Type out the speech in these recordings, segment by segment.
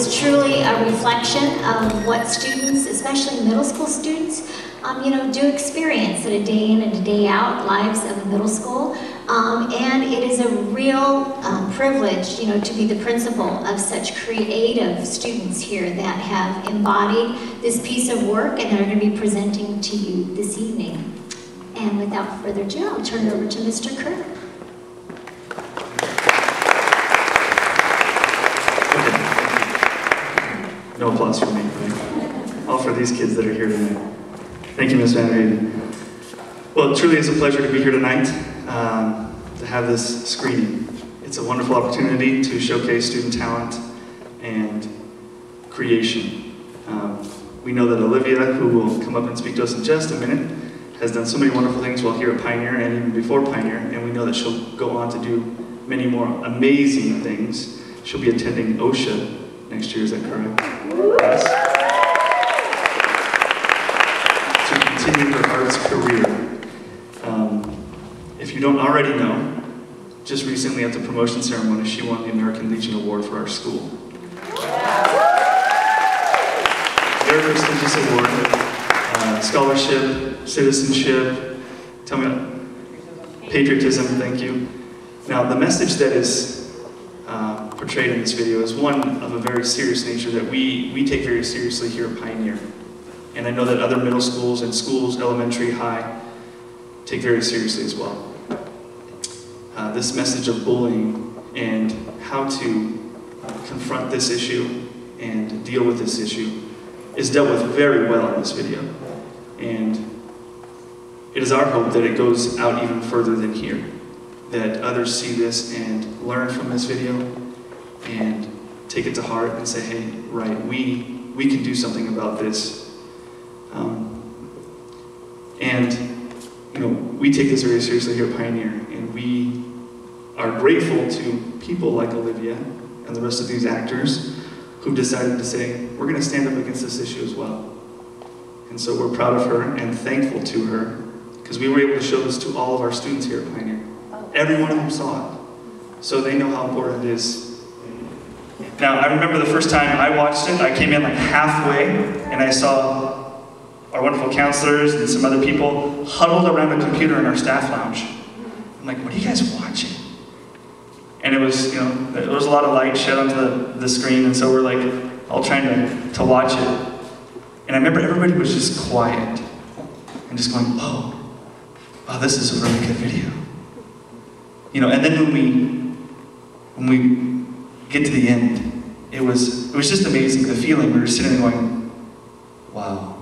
is truly a reflection of what students, especially middle school students, um, you know, do experience at a day in and a day out lives of middle school. Um, and it is a real um, privilege, you know, to be the principal of such creative students here that have embodied this piece of work and that are going to be presenting to you this evening. And without further ado, I'll turn it over to Mr. Kirk. No applause for me? All for these kids that are here tonight. Thank you, Ms. Van Reyden. Well, it truly is a pleasure to be here tonight um, to have this screening. It's a wonderful opportunity to showcase student talent and creation. Um, we know that Olivia, who will come up and speak to us in just a minute, has done so many wonderful things while here at Pioneer and even before Pioneer, and we know that she'll go on to do many more amazing things. She'll be attending OCSA next year, is that correct? Yes. To continue her arts career. Um, if you don't already know, just recently at the promotion ceremony, she won the American Legion Award for our school. Very prestigious award. Uh, scholarship, citizenship, tell me, patriotism, thank you. Now, the message that is portrayed in this video is one of a very serious nature that we, we take very seriously here at Pioneer. And I know that other middle schools and schools, elementary, high, take very seriously as well. Uh, this message of bullying and how to confront this issue and deal with this issue is dealt with very well in this video. And it is our hope that it goes out even further than here, that others see this and learn from this video and take it to heart and say, hey, right, we, we can do something about this. Um, and, you know, we take this very seriously here at Pioneer, and we are grateful to people like Olivia and the rest of these actors who decided to say, we're going to stand up against this issue as well. And so we're proud of her and thankful to her because we were able to show this to all of our students here at Pioneer. Every one of them saw it. So they know how important it is. Now, I remember the first time I watched it, I came in like halfway and I saw our wonderful counselors and some other people huddled around a computer in our staff lounge. I'm like, what are you guys watching? And it was, you know, there was a lot of light shed onto the, the screen, and so we're like all trying to, to watch it. And I remember everybody was just quiet and just going, oh, wow, this is a really good video. You know, and then when we when we get to the end, it was it was just amazing the feeling. We were sitting there going, wow,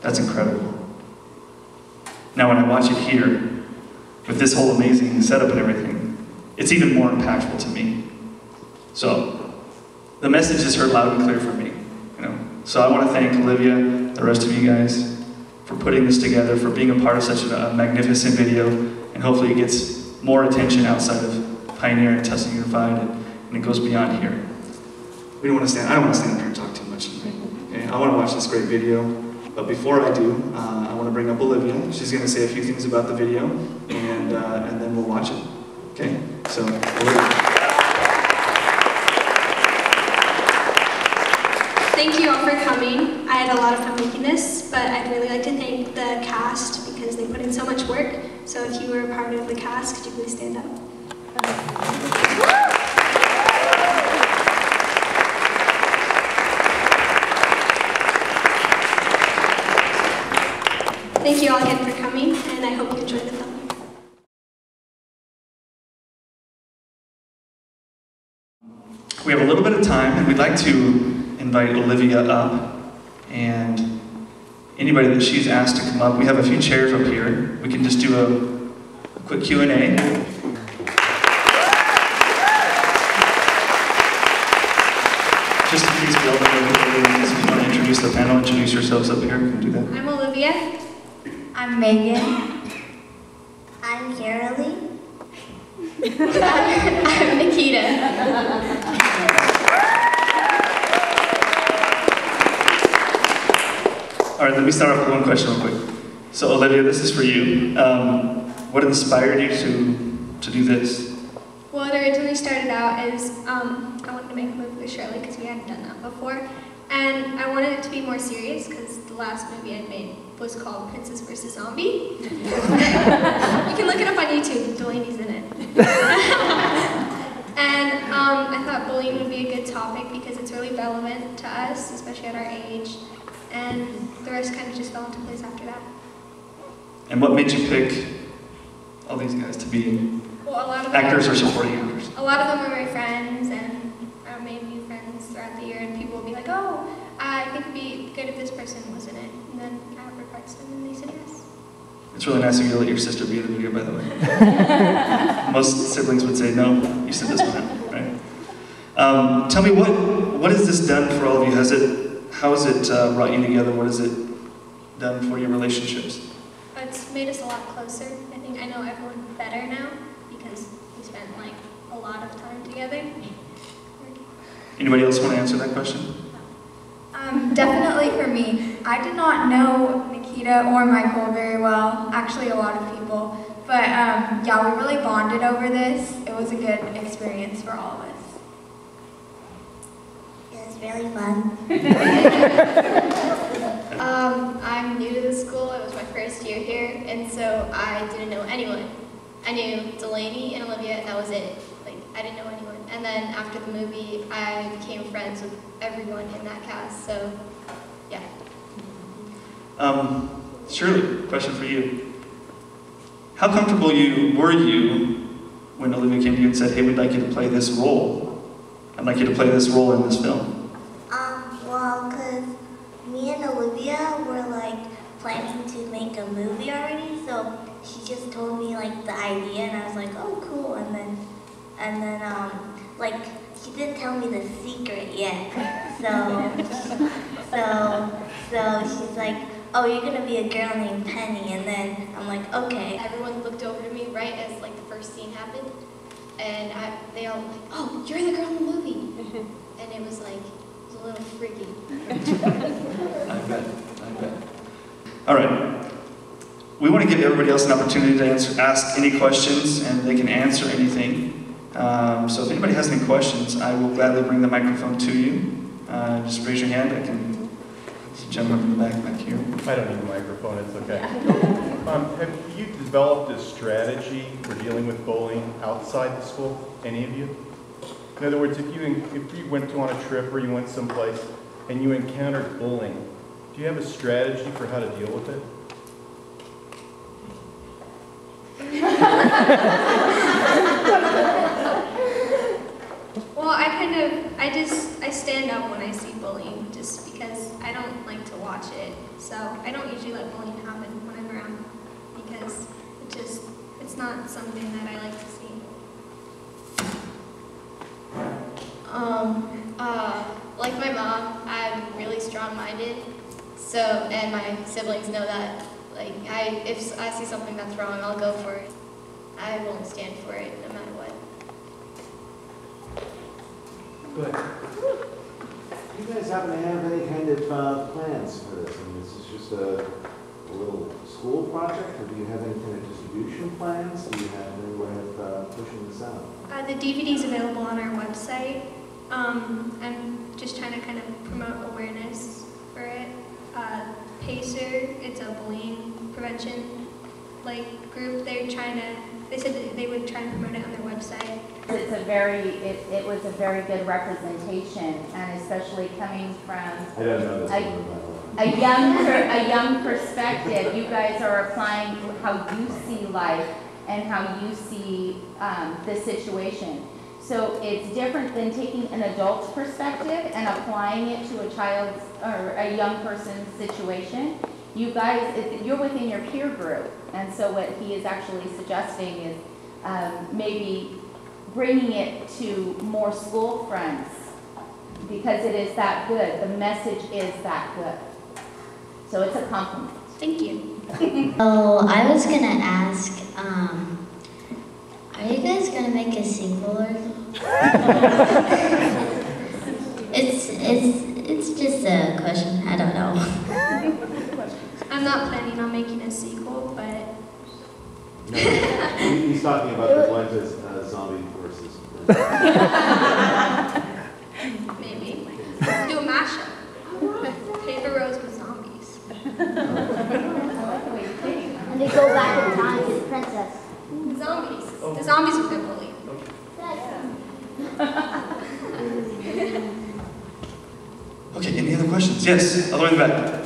that's incredible. Now when I watch it here, with this whole amazing setup and everything, it's even more impactful to me. So the message is heard loud and clear from me. You know. So I want to thank Olivia, the rest of you guys, for putting this together, for being a part of such a magnificent video, and hopefully it gets more attention outside of Pioneer and Tustin Unified, and, and it goes beyond here. We don't want to stand, I don't want to stand up here and talk too much tonight. Okay? I want to watch this great video, but before I do, uh, I want to bring up Olivia. She's going to say a few things about the video, and, uh, and then we'll watch it. Okay? So, Olivia. Thank you all for coming. I had a lot of fun making this, but I'd really like to thank the cast because they put in so much work. So if you were a part of the cast, could you please stand up? Thank you all again for coming, and I hope you enjoy the film. We have a little bit of time, and we'd like to invite Olivia up, and anybody that she's asked to come up. We have a few chairs up here. We can just do a, a quick Q&A. Just in case we all don't know who Olivia is, if you want to introduce the panel, introduce yourselves up here, you can do that. I'm Olivia. I'm Megan. I'm Carolee. I'm Nikita. Right, let me start off with one question real quick. So Olivia, this is for you. Um, what inspired you to, to do this? Well, it originally started out as um, I, wanted to make a movie with Shirley because we hadn't done that before. And I wanted it to be more serious because the last movie I made was called Princess vs. Zombie. you can look it up on YouTube, Delaney's in it. and um, I thought bullying would be a good topic because it's really relevant to us, especially at our age. And the rest kind of just fell into place after that. And what made you pick all these guys to be Well, a lot of actors or supporting actors? a lot of them were my friends, and I made new friends throughout the year. And people would be like, "Oh, I think it'd be good if this person was in it." And then I requested them, and they said yes. It's really nice of you to let your sister be in the video, by the way. Most siblings would say, no, you said this one out, right? Um, tell me, what, what has this done for all of you? Has it, how has it uh, brought you together? What has it done for your relationships? It's made us a lot closer. I think I know everyone better now because we spent like a lot of time together. Anybody else want to answer that question? Um, definitely for me. I did not know Nikita or Michael very well, actually a lot of people. But um, yeah, we really bonded over this. It was a good experience for all of us. It was really fun. Um, I'm new to the school. It was my first year here, and so I didn't know anyone. I knew Delaney and Olivia, and that was it. Like I didn't know anyone. And then after the movie, I became friends with everyone in that cast. So, yeah. Um, Shirley, question for you. How comfortable you were you when Olivia came to you and said, hey, we'd like you to play this role? I'd like you to play this role in this film. Um, well, because me and Olivia were like planning to make a movie already, so she just told me like the idea, and I was like, oh, cool. And then, and then, um, like she didn't tell me the secret yet, so, so, so she's like, oh, you're gonna be a girl named Penny, and then I'm like, okay. Everyone looked over to me right as like the first scene happened, and I, they all like, "Oh, you're the girl in the movie," and it was like it was a little freaky. I bet. I bet. All right. We want to give everybody else an opportunity to answer, ask any questions, and they can answer anything. Um, so if anybody has any questions, I will gladly bring the microphone to you. Uh, just raise your hand. I can. There's a gentleman in the back back here. I don't need a microphone, it's okay. Um, have you developed a strategy for dealing with bullying outside the school, any of you? In other words, if you, if you went to on a trip or you went someplace and you encountered bullying, do you have a strategy for how to deal with it? Well, I kind of, I just, I stand up when I see bullying just because I don't like to watch it. So I don't usually let bullying happen when I'm around because it just, it's not something that I like to see. Um, uh, like my mom, I'm really strong-minded. So, and my siblings know that. Like, I, if I see something that's wrong, I'll go for it. I won't stand for it, no matter what. Good. Do you guys happen to have any kind of uh, plans for this? I mean, is this just a, a little school project, or do you have any kind of distribution plans? Do you have any way of uh, pushing this out? Uh, the DVD is available on our website. Um, I'm just trying to kind of promote awareness for it. Uh, PACER, it's a bullying prevention like group. They're trying to. They said that they would try and promote it on their website. It's a very, it, it was a very good representation, and especially coming from I don't know this I- one, by the way. a young, per- a young perspective. You guys are applying how you see life and how you see um, the situation. So it's different than taking an adult's perspective and applying it to a child's or a young person's situation. You guys, it- you're within your peer group, and so what he is actually suggesting is um, maybe bringing it to more school friends because it is that good. The message is that good. So it's a compliment. Thank you. Oh, I was gonna ask, um, are you guys gonna make a sequel or? it's it's it's just a question. I don't know. I'm not planning on making a sequel, but. No, he's talking about the blend as uh, zombie forces. Maybe. Let's do a mashup. Paper Rose with zombies. and they go back in time to the princess. Zombies. Oh. The zombies are good bully. Okay. okay, any other questions? Yes, all the way in the back.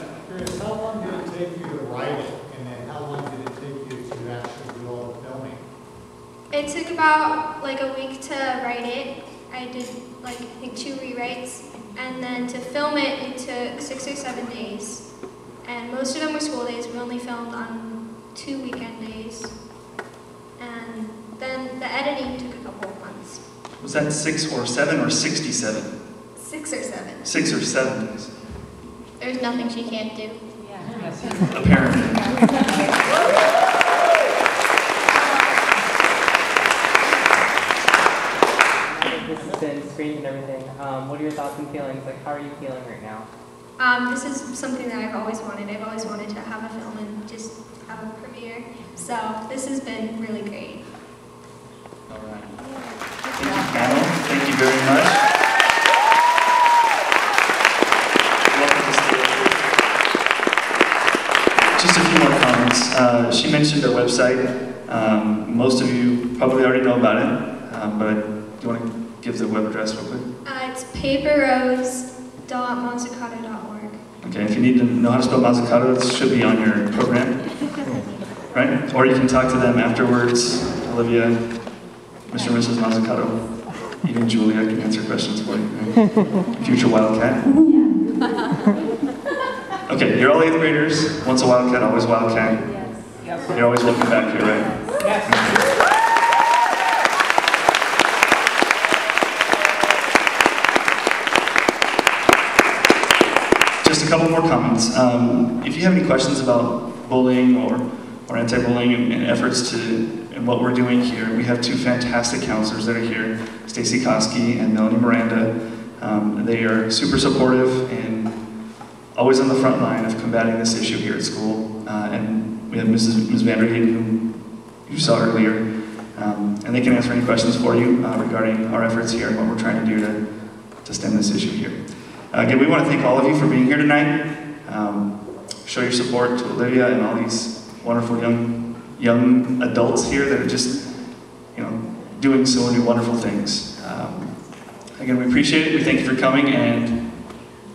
It took about like a week to write it. I did like I think two rewrites, and then to film it, it took six or seven days. And most of them were school days. We only filmed on two weekend days, and then the editing took a couple of months, Was that six or seven or 67? six or seven. Six or seven days, There's nothing she can't do. Yeah. Apparently. This has been screened and everything. Um, what are your thoughts and feelings? Like, how are you feeling right now? Um, this is something that I've always wanted. I've always wanted to have a film and just have a premiere. So this has been really great. All right. Thank you, panel. Thank you very much. Welcome to stay. Just a few more comments. Uh, she mentioned our website. Um, most of you probably already know about it, um, but do you want to give the web address real quick? Uh, it's paperrose.mazzucato.org. Okay, if you need to know how to spell Mazzucato, it should be on your program, right? Or you can talk to them afterwards, Olivia, Mr. and Mrs. Mazzucato, even Julia can answer questions for you. right? Future Wildcat. Okay, you're all eighth graders, once a Wildcat, always Wildcat. You're always looking back here, right? A couple more comments. Um, if you have any questions about bullying or, or anti-bullying and, and efforts to, and what we're doing here, we have two fantastic counselors that are here, Stacy Koski and Melanie Miranda. Um, they are super supportive and always on the front line of combating this issue here at school. Uh, and we have Mrs. Ms. Vanderheiden, who you saw earlier, um, and they can answer any questions for you uh, regarding our efforts here and what we're trying to do to, to stem this issue here. Again, we want to thank all of you for being here tonight. Um, show your support to Olivia and all these wonderful young young adults here that are just, you know, doing so many wonderful things. Um, again, we appreciate it. We thank you for coming, and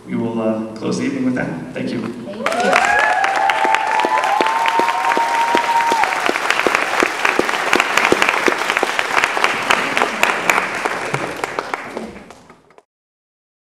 we will uh, close the evening with that. Thank you. Thank you.